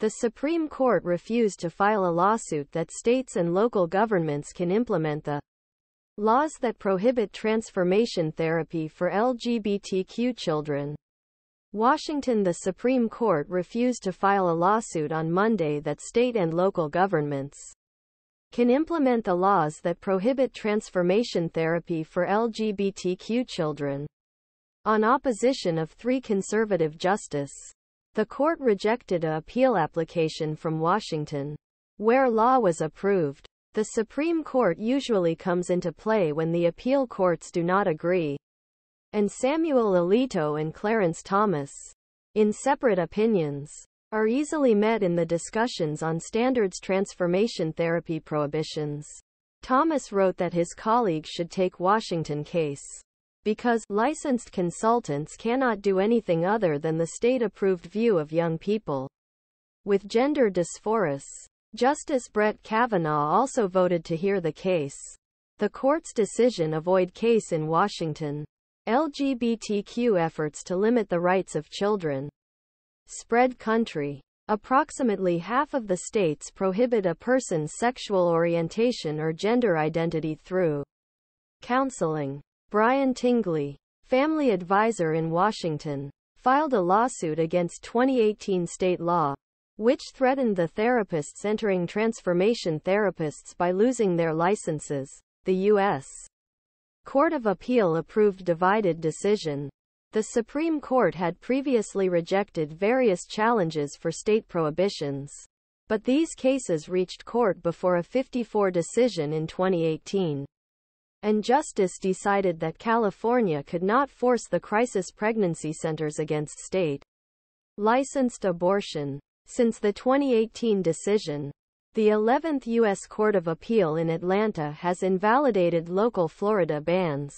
the Supreme Court refused to file a lawsuit that states and local governments can implement the laws that prohibit transformation therapy for LGBTQ children. Washington The Supreme Court refused to file a lawsuit on Monday that state and local governments can implement the laws that prohibit transformation therapy for LGBTQ children. On opposition of three conservative justice, the court rejected a appeal application from Washington, where law was approved. The Supreme Court usually comes into play when the appeal courts do not agree. And Samuel Alito and Clarence Thomas, in separate opinions, are easily met in the discussions on standards transformation therapy prohibitions. Thomas wrote that his colleagues should take Washington case because licensed consultants cannot do anything other than the state-approved view of young people with gender dysphoria. Justice Brett Kavanaugh also voted to hear the case. The court's decision avoid case in Washington. LGBTQ efforts to limit the rights of children spread country. Approximately half of the states prohibit a person's sexual orientation or gender identity through counseling. Brian Tingley, family advisor in Washington, filed a lawsuit against 2018 state law, which threatened the therapists entering transformation therapists by losing their licenses. The U.S. Court of Appeal approved divided decision. The Supreme Court had previously rejected various challenges for state prohibitions. But these cases reached court before a 54 decision in 2018. And Justice decided that California could not force the crisis pregnancy centers against state licensed abortion. Since the 2018 decision, the 11th U.S. Court of Appeal in Atlanta has invalidated local Florida bans.